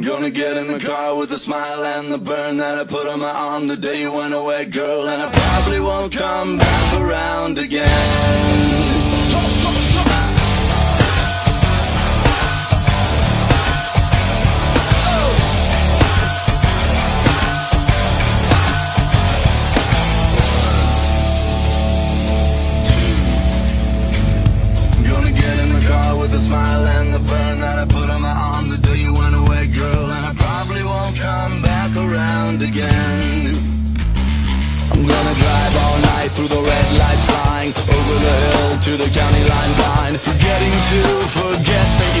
Gonna get in the car with the smile and the burn that I put on my arm the day you went away, girl. And I probably won't come back around again. The smile and the burn that I put on my arm the day you went away, girl. And I probably won't come back around again. I'm gonna drive all night through the red lights flying over the hill to the county line blind, forgetting to forget mine.